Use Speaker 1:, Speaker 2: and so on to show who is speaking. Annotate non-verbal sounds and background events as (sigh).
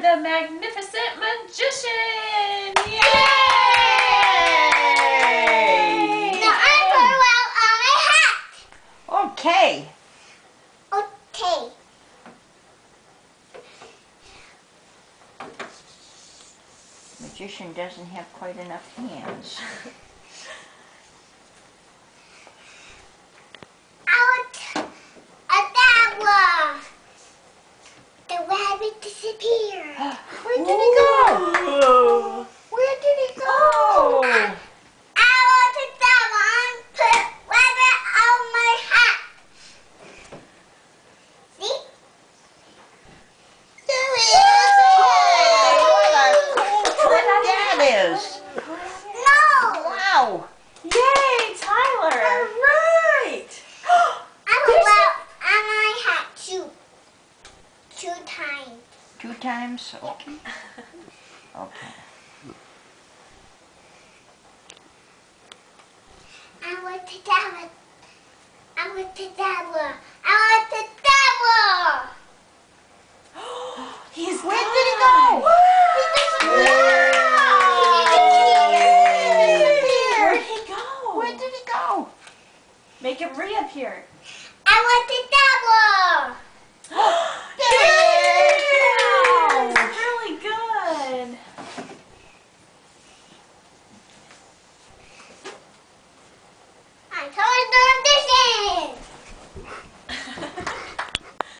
Speaker 1: the Magnificent Magician! Yay!
Speaker 2: Now I put out on my hat.
Speaker 3: Okay.
Speaker 2: Okay.
Speaker 3: Magician doesn't have quite enough hands. (laughs)
Speaker 2: Out. A that The rabbit disappeared. (gasps)
Speaker 3: Where did he go?
Speaker 1: Ooh.
Speaker 3: Where did he go? Oh.
Speaker 2: I want to that one. Put rabbit on my hat. See?
Speaker 3: There he is! What a cool trick that is!
Speaker 2: No.
Speaker 3: Wow!
Speaker 1: Yay, Tyler!
Speaker 3: right!
Speaker 2: I put out on my hat two. Two times.
Speaker 3: Two times? (laughs) Okay. Okay.
Speaker 2: I want to dabble. I want to dabble. I want to dabble. (gasps)
Speaker 1: He's
Speaker 3: Where
Speaker 1: gone.
Speaker 3: did he go?
Speaker 1: Where'd he go?
Speaker 3: Where did he go?
Speaker 1: Make him reappear.
Speaker 2: I want to dabble.
Speaker 3: There he is!